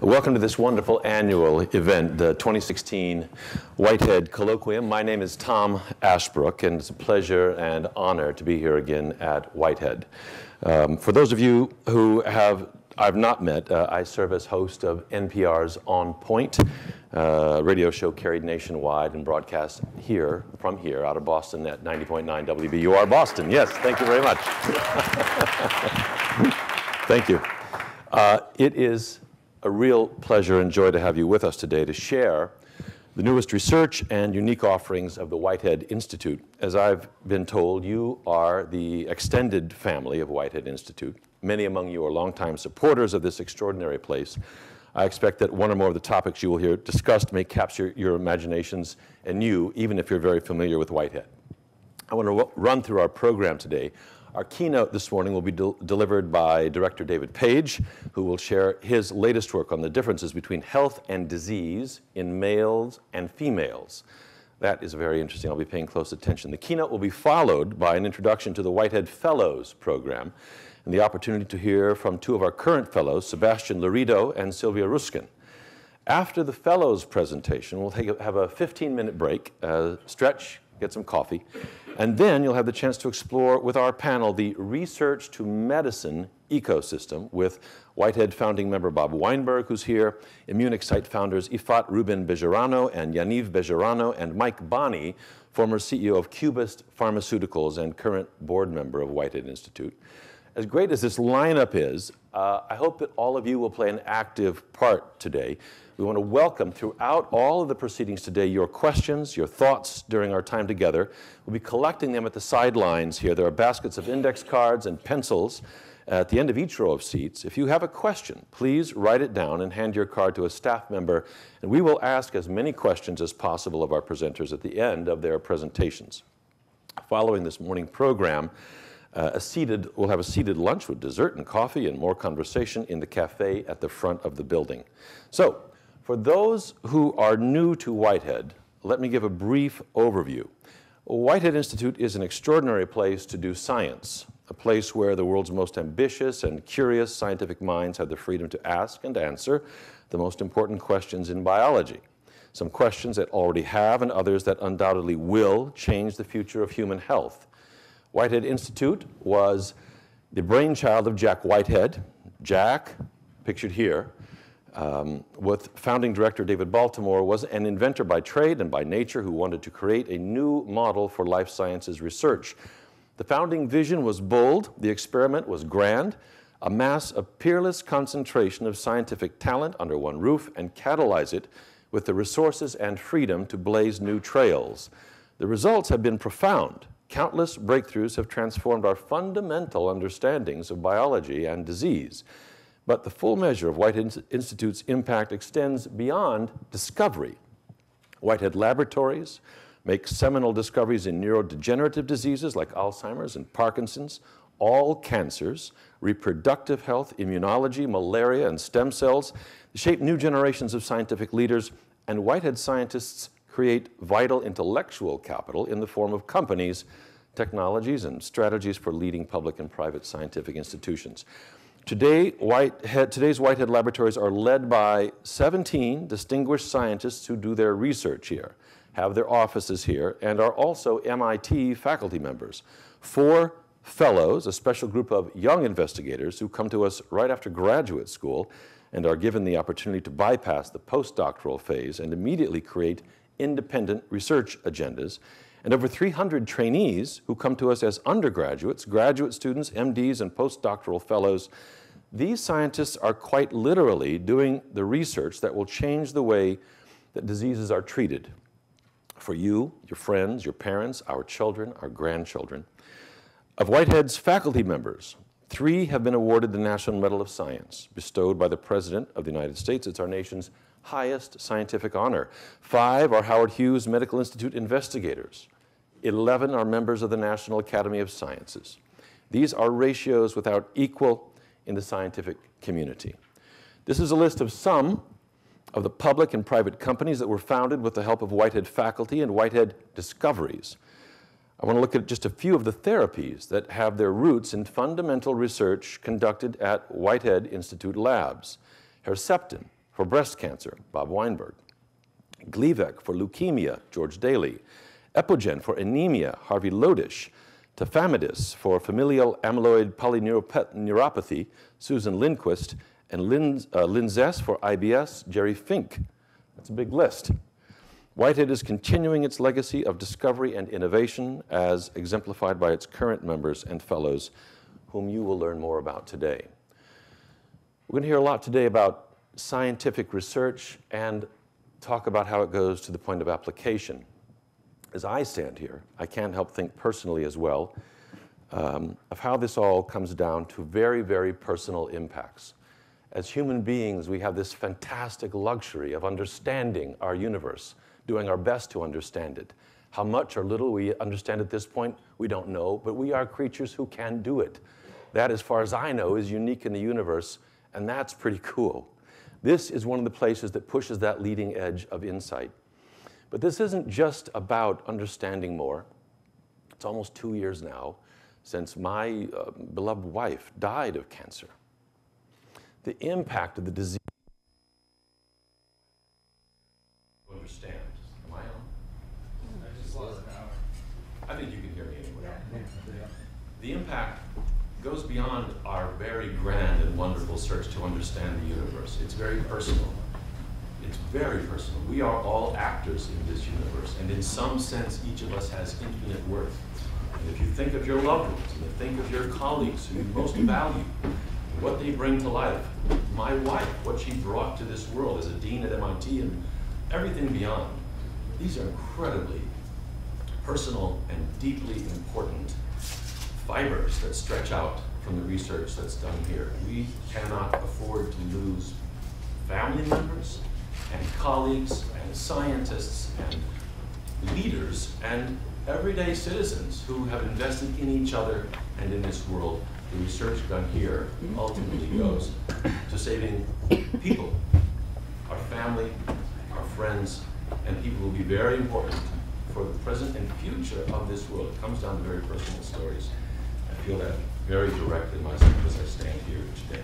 Welcome to this wonderful annual event, the 2016 Whitehead Colloquium. My name is Tom Ashbrook, and it's a pleasure and honor to be here again at Whitehead. Um, for those of you who have I've not met, uh, I serve as host of NPR's On Point, uh, radio show carried nationwide and broadcast here, from here, out of Boston at 90.9 WBUR Boston. Yes, thank you very much. thank you. Uh, it is a real pleasure and joy to have you with us today to share the newest research and unique offerings of the Whitehead Institute. As I've been told, you are the extended family of Whitehead Institute. Many among you are longtime supporters of this extraordinary place. I expect that one or more of the topics you will hear discussed may capture your imaginations and you, even if you're very familiar with Whitehead. I want to run through our program today our keynote this morning will be del delivered by Director David Page, who will share his latest work on the differences between health and disease in males and females. That is very interesting. I'll be paying close attention. The keynote will be followed by an introduction to the Whitehead Fellows program and the opportunity to hear from two of our current fellows, Sebastian Lourido and Sylvia Rouskin. After the fellows presentation, we'll have a 15-minute break, uh, stretch, get some coffee, and then you'll have the chance to explore with our panel the research to medicine ecosystem with Whitehead founding member Bob Weinberg, who's here, Immunic site founders Ifat Rubin Bejerano and Yaniv Bejerano, and Mike Bonney, former CEO of Cubist Pharmaceuticals and current board member of Whitehead Institute. As great as this lineup is, uh, I hope that all of you will play an active part today. We want to welcome throughout all of the proceedings today your questions, your thoughts during our time together. We'll be collecting them at the sidelines here. There are baskets of index cards and pencils at the end of each row of seats. If you have a question, please write it down and hand your card to a staff member, and we will ask as many questions as possible of our presenters at the end of their presentations. Following this morning program, uh, a seated, we'll have a seated lunch with dessert and coffee and more conversation in the cafe at the front of the building. So for those who are new to Whitehead, let me give a brief overview. Whitehead Institute is an extraordinary place to do science, a place where the world's most ambitious and curious scientific minds have the freedom to ask and answer the most important questions in biology. Some questions that already have and others that undoubtedly will change the future of human health. Whitehead Institute was the brainchild of Jack Whitehead. Jack, pictured here, um, with founding director David Baltimore was an inventor by trade and by nature who wanted to create a new model for life sciences research. The founding vision was bold, the experiment was grand, a peerless concentration of scientific talent under one roof and catalyze it with the resources and freedom to blaze new trails. The results have been profound. Countless breakthroughs have transformed our fundamental understandings of biology and disease. But the full measure of Whitehead Institute's impact extends beyond discovery. Whitehead Laboratories make seminal discoveries in neurodegenerative diseases like Alzheimer's and Parkinson's, all cancers, reproductive health, immunology, malaria, and stem cells, shape new generations of scientific leaders, and Whitehead scientists create vital intellectual capital in the form of companies, technologies, and strategies for leading public and private scientific institutions. Today, Whitehead, today's Whitehead laboratories are led by 17 distinguished scientists who do their research here, have their offices here, and are also MIT faculty members. Four fellows, a special group of young investigators who come to us right after graduate school and are given the opportunity to bypass the postdoctoral phase and immediately create independent research agendas and over 300 trainees who come to us as undergraduates, graduate students, MDs, and postdoctoral fellows. These scientists are quite literally doing the research that will change the way that diseases are treated for you, your friends, your parents, our children, our grandchildren. Of Whitehead's faculty members, three have been awarded the National Medal of Science, bestowed by the President of the United States. It's our nation's highest scientific honor. Five are Howard Hughes Medical Institute investigators. 11 are members of the National Academy of Sciences. These are ratios without equal in the scientific community. This is a list of some of the public and private companies that were founded with the help of Whitehead faculty and Whitehead discoveries. I want to look at just a few of the therapies that have their roots in fundamental research conducted at Whitehead Institute labs. Herceptin, for breast cancer, Bob Weinberg. Gleevec for leukemia, George Daly. Epogen for anemia, Harvey Lodish. Tafamidis for familial amyloid polyneuropathy, Susan Lindquist. And Lin, uh, Linzess for IBS, Jerry Fink. That's a big list. Whitehead is continuing its legacy of discovery and innovation as exemplified by its current members and fellows, whom you will learn more about today. We're going to hear a lot today about scientific research and talk about how it goes to the point of application. As I stand here, I can't help think personally as well um, of how this all comes down to very, very personal impacts. As human beings, we have this fantastic luxury of understanding our universe doing our best to understand it. How much or little we understand at this point, we don't know, but we are creatures who can do it. That, as far as I know, is unique in the universe, and that's pretty cool. This is one of the places that pushes that leading edge of insight. But this isn't just about understanding more. It's almost two years now since my uh, beloved wife died of cancer. The impact of the disease. Understand. Am I think you can hear me anyway. Yeah. The impact goes beyond our very grand and wonderful search to understand the universe. It's very personal. It's very personal. We are all actors in this universe, and in some sense, each of us has infinite worth. And if you think of your loved ones, and you think of your colleagues who you most value, what they bring to life, my wife, what she brought to this world as a dean at MIT, and everything beyond, these are incredibly personal and deeply important fibers that stretch out from the research that's done here. We cannot afford to lose family members and colleagues and scientists and leaders and everyday citizens who have invested in each other and in this world. The research done here ultimately goes to saving people, our family, our friends, and people will be very important for the present and future of this world. It comes down to very personal stories. I feel that very directly myself as I stand here today.